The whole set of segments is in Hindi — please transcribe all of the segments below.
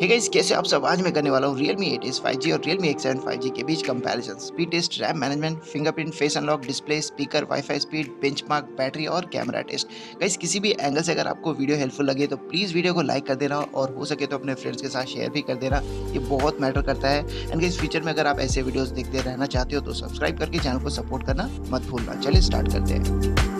हे गाइस कैसे आप सब? आज मैं करने वाला हूँ Realme 8s 5G और Realme X7 5G के बीच comparison speed test RAM management fingerprint face unlock display speaker wifi speed benchmark battery और कैमरा टेस्ट गाइस किसी भी एंगल से अगर आपको वीडियो हेल्पफुल लगे तो प्लीज़ वीडियो को लाइक कर देना और हो सके तो अपने फ्रेंड्स के साथ शेयर भी कर देना। ये बहुत मैटर करता है। एंड गाइस फ्यूचर में अगर आप ऐसे वीडियोज़ देखते रहना चाहते हो तो सब्सक्राइब करके चैनल को सपोर्ट करना मत भूलना। चलिए स्टार्ट करते हैं।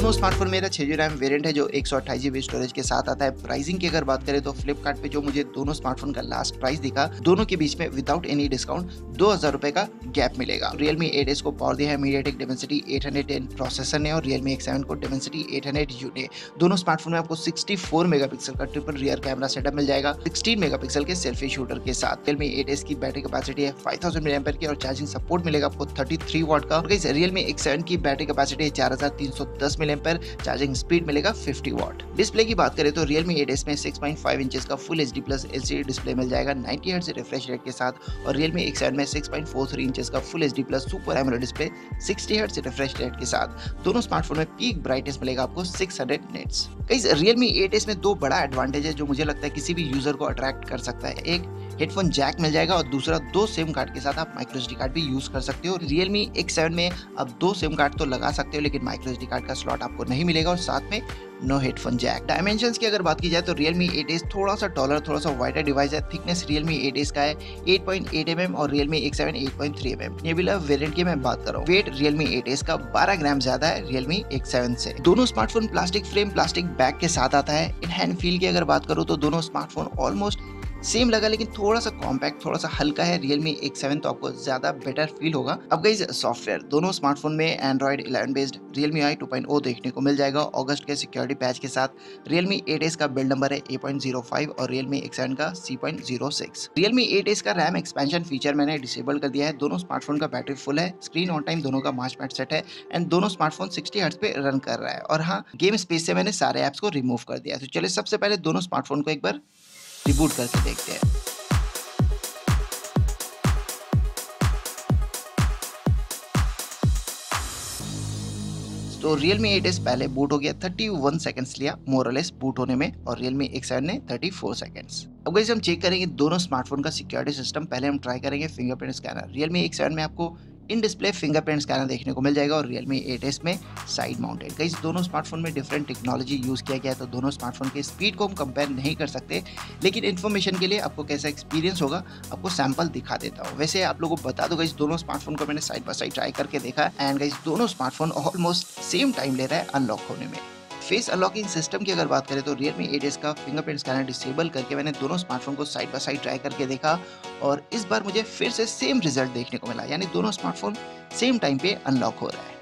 दोनों स्मार्टफ़ोन मेरा छः जी रैम वेरियंट है जो एक सौ अट्ठाईस स्टोरेज के साथ आता है। प्राइसिंग की अगर बात करें तो फ्लिपकार्ट पे जो मुझे दोनों स्मार्टफ़ोन का लास्ट प्राइस दिखा, दोनों के बीच में विदाउट एनी डिस्काउंट दो हज़ार रुपए का गैप मिलेगा। रियलमी एट एस को पावर दिया है मीडियाटेक डेमेंसिटी 810 प्रोसेसर ने और रियलमी एक्स सेवन को डेमेंसिटी 800 यू ने। दोनों स्मार्टफ़ोन में आपको 64 मेगापिक्सल का ट्रिपल रियर कैमरा सेटअप मिल जाएगा 16 मेगापिक्सल के सेल्फी शूटर के साथ। रियलमी एट एस की बैटरी कैपेसिटी है फाइव थाउज़ेंड की और चार्जिंग सपोर्ट मिलेगा आपको 33 वॉट का। रियलमी एक्स सेवन की बैटरी कैपेसिटी चार हज़ार तीन सौ दस चार्जिंग चार्जिंग स्पीड मिलेगा 50 वॉट डिस्प्ले की बात करें तो Realme 8s में 6.5 इंचेस का full H D plus L display मिल जाएगा। 90 हर्ट्ज रिफ्रेश रेट के साथ और Realme X7 में 6.43 इंचेस का full H D plus super AMOLED display 60 hertz refresh rate के साथ। दोनों स्मार्टफ़ोन में पीक ब्राइटनेस मिलेगा आपको 600 नेट्स कई Realme 8s में दो बड़ा एडवांटेज है जो मुझे लगता है किसी भी यूज़र को अट्रैक्ट कर सकता है। एक हेडफोन जैक मिल जाएगा और दूसरा दो सिम कार्ड के साथ आप माइक्रो कार्ड भी यूज़ कर सकते हो। रियलमी एक्स में अब दो सिम कार्ड तो लगा सकते हो, लेकिन माइक्रो कार्ड का स्लॉट आपको नहीं मिलेगा और साथ में नो हेडफोन जैक डायमेंशन की अगर बात की जाए तो रियलमी एट एस थोड़ा सा टॉलर थोड़ा सा वाइडर डिवाइस है. थिकनेस रियलमी एट एस का है. 8.8 mm और Realme X seven eight point three M M ये भी वेरियंट की मैं बात कर वेट रियलमी एट एस का 12 ग्राम ज़्यादा है रियलमी एक्स सेवन से. दोनों smartphone plastic frame plastic bag के साथ आता है. इन हैंड फील की अगर बात करूँ तो दोनों स्मार्टफ़ोन ऑलमोस्ट सेम लगा, लेकिन थोड़ा सा कॉम्पैक्ट थोड़ा सा हल्का है। रियलमी एक सेवन तो आपको ज़्यादा बेटर फील होगा। अब गई सॉफ्टवेयर दोनों स्मार्टफ़ोन में Android eleven based Realme UI two देखने को मिल जाएगा। अगस्त के सिक्योरिटी पैच के साथ रियलमी एट एस का बिल्ड नंबर है ए पॉइंट ज़ीरो फाइव और रियलमी एक्स सेवन का C point zero six Realme eight S का रैम एक्सपेंशन फीचर मैंने डिसेबल कर दिया है। दोनों स्मार्टफ़ोन का बैटरी फुल है। स्क्रीन ऑन टाइम दोनों का मार्च मैट सेट है एंड दोनों स्मार्टफ़ोन सिक्सटी हर्ट्स पे रन कर रहा है। और हाँ गेम स्पेस से मैंने सारे एप्स को रिमूव कर दिया तो चलिए, सबसे पहले दोनों स्मार्टफ़ोन को एक बार रिबूट करके देखते हैं। तो Realme 8s पहले बूट हो गया 31 सेकंड्स लिया मोरलेस बूट होने में, और Realme X7 ने 34 सेकंड्स अब वैसे हम चेक करेंगे दोनों स्मार्टफ़ोन का सिक्योरिटी सिस्टम पहले हम ट्राई करेंगे फिंगरप्रिंट स्कैनर Realme X7 में आपको इन डिस्प्ले फिंगरप्रिंट स्कैनर देखने को मिल जाएगा और रियलमी एट एस में साइड माउंटेड कई दोनों स्मार्टफ़ोन में डिफरेंट टेक्नोलॉजी यूज़ किया गया है तो दोनों स्मार्टफ़ोन के स्पीड को हम कंपेयर नहीं कर सकते। लेकिन इन्फॉर्मेशन के लिए आपको कैसा एक्सपीरियंस होगा, आपको सैंपल दिखा देता हूँ। वैसे आप लोगों को बता दो गई दोनों स्मार्टफ़ोन को मैंने साइड बाय साइड ट्राई करके देखा एंड गई दोनों स्मार्टफ़ोन ऑलमोस्ट सेम टाइम ले रहा है अनलॉक होने में। फेस अनलॉकिंग सिस्टम की अगर बात करें तो रियलमी एट एस का फिंगरप्रिंट स्कैनर डिसेबल करके मैंने दोनों स्मार्टफ़ोन को साइड बाय साइड ट्राई करके देखा और इस बार मुझे फिर से सेम रिज़ल्ट देखने को मिला, यानी दोनों स्मार्टफ़ोन सेम टाइम पे अनलॉक हो रहा है।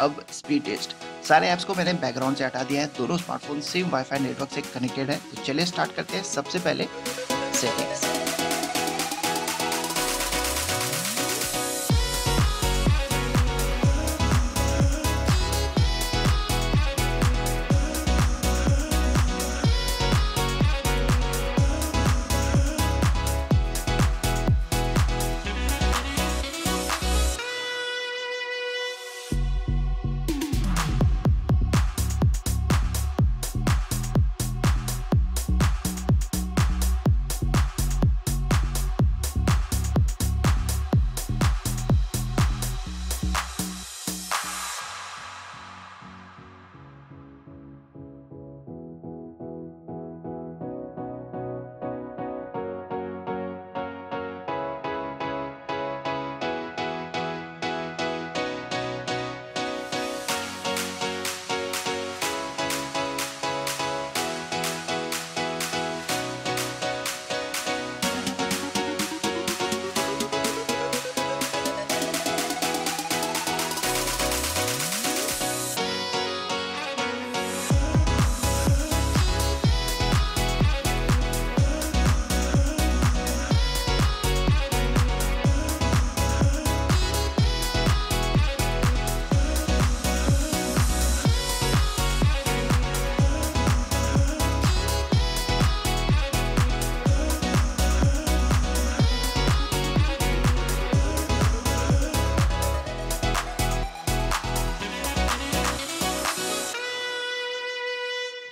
अब स्पीड टेस्ट सारे ऐप्स को मैंने बैकग्राउंड से हटा दिया है, दोनों स्मार्टफ़ोन सेम वाईफाई नेटवर्क से कनेक्टेड है। तो चलिए स्टार्ट करते हैं सबसे पहले सेटिंग्स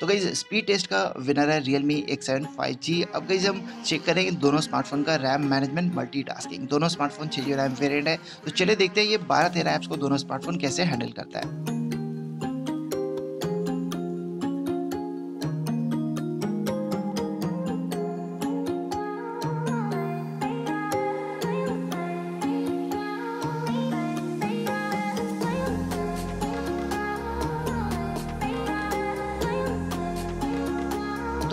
तो गई स्पीड टेस्ट का विनर है Realme X seven five G अब गई हम चेक करेंगे दोनों स्मार्टफ़ोन का रैम मैनेजमेंट मल्टीटास्किंग दोनों स्मार्टफ़ोन छः जी रैम वेरियंट है। तो चले देखते हैं ये बारह तेरह ऐप्स को दोनों स्मार्टफ़ोन कैसे हैंडल करता है।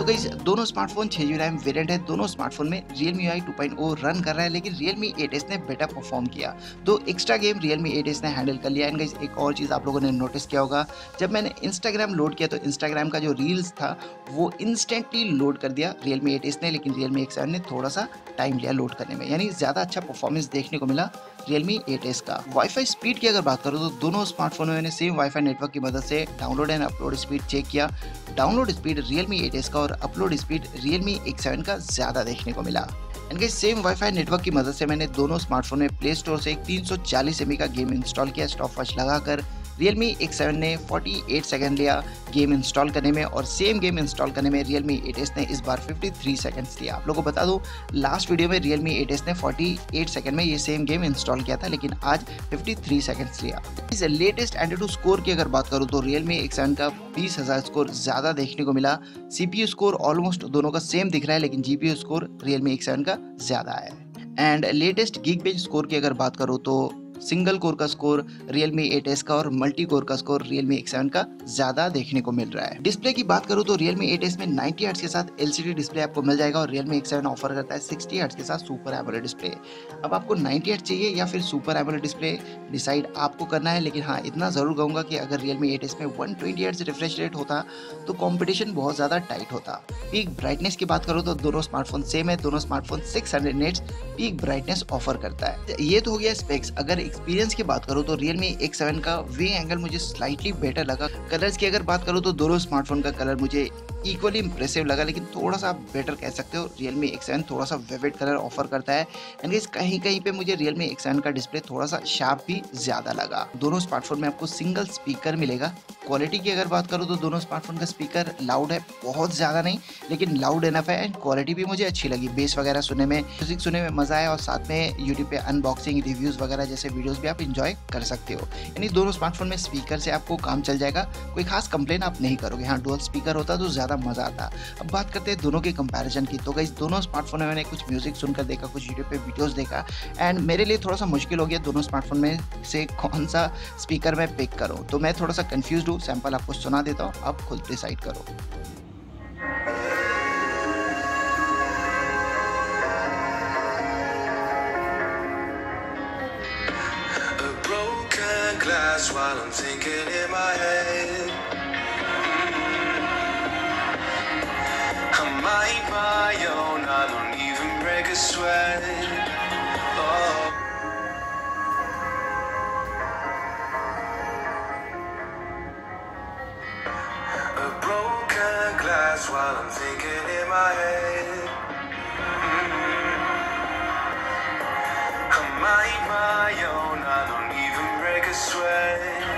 तो गई दोनों स्मार्टफ़ोन छः जी रैम वेरियंट है। दोनों स्मार्टफ़ोन में रियल मी आई टू रन कर रहा है, लेकिन रियल मी एट एस ने बेटर परफॉर्म किया। तो extra game Realme eight S ने हैंडल कर लिया। एंड एक और चीज़ आप लोगों ने नोटिस किया होगा, जब मैंने इंस्टाग्राम लोड किया तो इंस्टाग्राम का जो रील्स था, वो इंस्टेंटली लोड कर दिया रियल मी एट एस ने, लेकिन रियल मी एक्स ने थोड़ा सा टाइम लिया लोड करने में। यानी ज़्यादा अच्छा परफॉर्मेंस देखने को मिला। Realme 8s का। वाईफाई स्पीड की अगर बात करो तो दोनों स्मार्टफ़ोन में सेम वाईफाई नेटवर्क की मदद से download and upload speed check किया। डाउनलोड स्पीड Realme 8s का और अपलोड स्पीड Realme X7 का ज़्यादा देखने को मिला। इनके सेम वाईफाई नेटवर्क की मदद से मैंने दोनों स्मार्टफ़ोन में प्ले स्टोर से एक 340 एमबी का गेम इंस्टॉल किया। स्टॉप वॉच लगाकर Realme X7 ने 48 सेकंड लिया गेम इंस्टॉल करने में और सेम गेम इंस्टॉल करने में Realme 8s ने इस बार 53 सेकंड्स लिया। आप लोगों को बता दूँ लास्ट वीडियो में Realme 8s ने 48 सेकंड में ये सेम गेम इंस्टॉल किया था, लेकिन आज 53 सेकंड्स लिया। इस लेटेस्ट एंटी स्कोर की अगर बात करूँ तो Realme X7 का बीस हज़ार स्कोर ज़्यादा देखने को मिला। सी स्कोर ऑलमोस्ट दोनों का सेम दिख रहा है, लेकिन जी स्कोर Realme X7 का ज़्यादा है। And latest Geekbench score की अगर बात करूँ तो सिंगल कोर का स्कोर Realme 8s का और मल्टी कोर का स्कोर Realme X7 का ज़्यादा देखने को मिल रहा है। डिस्प्ले की बात करूँ तो 8s में 90 हर्ट्ज के साथ LCD डिस्प्ले आपको मिल जाएगा और Realme X7 ऑफ़र करता है 60 हर्ट्ज के साथ सुपर एमोलेड डिस्प्ले। अब आपको 90 हर्ट्ज चाहिए या फिर सुपर एमोलेड डिस्प्ले डिसाइड आपको करना है, लेकिन हाँ इतना ज़रूर कहूँगा कि अगर Realme 8s में 120 ट्वेंटी रिफ्रेश रेट होता तो कॉम्पिटिशन बहुत ज़्यादा टाइट होता। पीक ब्राइटनेस की बात करूँ तो दोनों स्मार्टफ़ोन सेम है, दोनों smartphone six hundred nits peak brightness offer करता है। ये तो हो गया स्पेक्स अगर एक्सपीरियंस की बात करूँ तो रियलमी एक्स सेवन का वे एंगल मुझे स्लाइटली बेटर लगा। कलर्स की अगर बात करूँ तो दोनों स्मार्टफ़ोन का कलर मुझे इक्वली इंप्रेसिव लगा, लेकिन थोड़ा सा बेटर कह सकते हो, Realme X7 थोड़ा सा वेवेड कलर ऑफ़र करता है। एंड कहीं कहीं पे मुझे Realme X7 का डिस्प्ले थोड़ा सा शार्प भी ज़्यादा लगा। दोनों स्मार्टफ़ोन में आपको सिंगल स्पीकर मिलेगा। क्वालिटी की अगर बात करूँ तो दोनों स्मार्टफ़ोन का स्पीकर लाउड है, बहुत ज़्यादा नहीं, लेकिन लाउड इनफ है एंड क्वालिटी भी मुझे अच्छी लगी। बेस वगैरह सुनने में म्यूज़िक सुनने में मज़ा आया और साथ में यूट्यूब पे अनबॉक्सिंग रिव्यूज़ वगैरह जैसे वीडियोज़ भी आप इंजॉय कर सकते हो। यानी दोनों स्मार्टफ़ोन में स्पीकर से आपको काम चल जाएगा, कोई खास कंप्लेन आप नहीं करोगे। हाँ डुअल स्पीकर होता तो ज़्यादा मज़ा आता। अब बात करते हैं दोनों के कंपैरिजन की। तो गई दोनों स्मार्टफ़ोन में मैंने कुछ म्यूज़िक सुनकर देखा, कुछ यूट्यूब पे वीडियोस देखा। एंड मेरे लिए थोड़ा सा मुश्किल हो गया दोनों स्मार्टफ़ोन में से कौन सा स्पीकर मैं पिक करूँ। तो मैं थोड़ा सा कन्फ्यूज़ हूँ। सैंपल आपको सुना देता हूँ। आप खुद डिसाइड करो। While I'm thinking in my head. while I'm thinking in my head. I mind my own, I don't even break a sweat.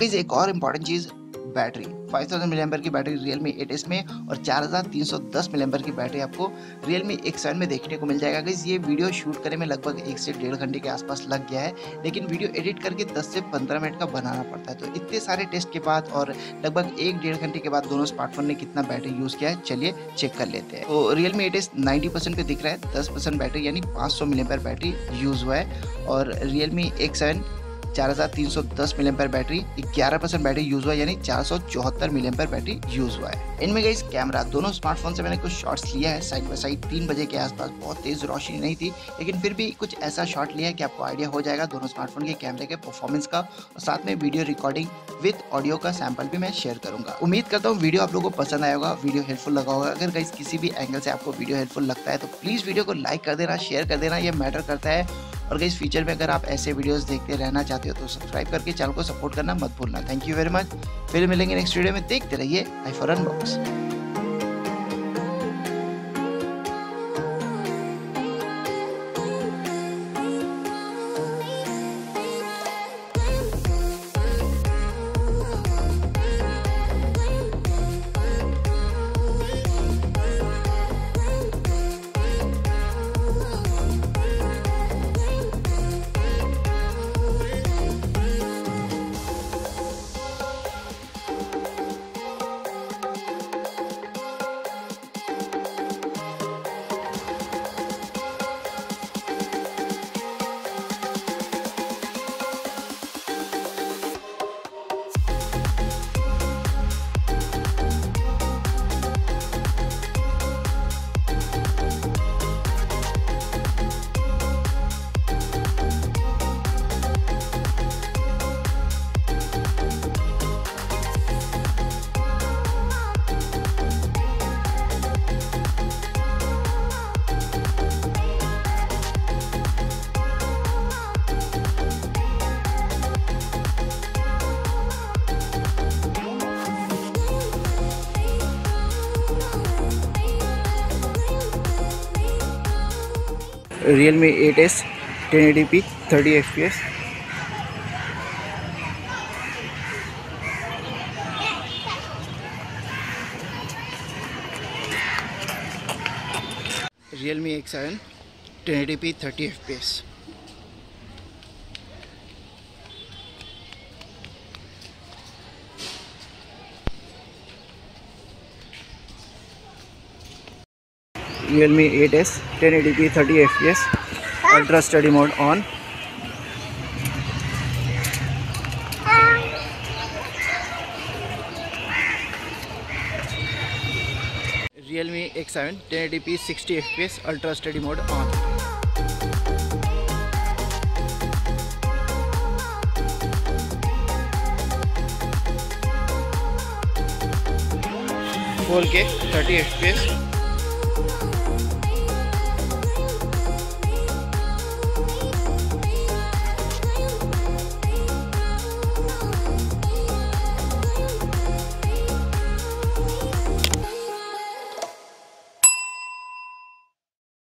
Please एक और इंपॉर्टेंट चीज़ बैटरी फाइव थाउज़ेंड मिली की बैटरी रियल मी एट में और चार हज़ार की बैटरी आपको रियल मी एक सेवन में देखने को मिल जाएगा। गाइज़ ये वीडियो शूट करने में लगभग एक से डेढ़ घंटे के आसपास लग गया है, लेकिन वीडियो एडिट करके दस से पंद्रह मिनट का बनाना पड़ता है। तो इतने सारे टेस्ट के बाद और लगभग एक डेढ़ घंटे के बाद दोनों स्मार्टफ़ोन ने कितना बैटरी यूज़ किया है, चलिए चेक कर लेते हैं। तो Realme eight S ninety percent दिख रहा है, दस परसेंट बैटरी यानी पाँच सौ बैटरी यूज़ हुआ है। और रियल मी एक सेवन चार हज़ार तीन सौ दस मिलियम पर बैटरी, ग्यारह परसेंट बैटरी यूज़ हुआ, यानी चार सौ चौहत्तर मिलियम पर बैटरी यूज़ हुआ है। इनमें गई कैमरा दोनों स्मार्टफ़ोन से मैंने कुछ शॉट्स लिया है साइड बाई साइड तीन बजे के आसपास, बहुत तेज रोशनी नहीं थी, लेकिन फिर भी कुछ ऐसा शॉट लिया है कि आपको आइडिया हो जाएगा दोनों स्मार्टफ़ोन के कैमरे के परफॉर्मेंस का, और साथ में वीडियो रिकॉर्डिंग विद ऑडियो का सैंपल भी मैं शेयर करूँगा। उम्मीद करता हूँ वीडियो आप लोगों को पसंद आया होगा वीडियो हेल्पफुल लगा होगा। अगर कहीं किसी भी एंगल से आपको वीडियो हेल्पफुल लगता है तो प्लीज़ वीडियो को लाइक कर देना शेयर कर देना, ये मैटर करता है। और इस फ्यूचर में अगर आप ऐसे वीडियोस देखते रहना चाहते हो तो सब्सक्राइब करके चैनल को सपोर्ट करना मत भूलना। थैंक यू वेरी मच फिर मिलेंगे नेक्स्ट वीडियो में। देखते रहिए। I for unbox Realme eight S ten eighty P thirty F P S Realme X seven ten eighty P thirty F P S Realme eight S ten eighty P thirty F P S ultra steady mode on Realme X seven ten eighty P sixty F P S ultra steady mode on four K thirty F P S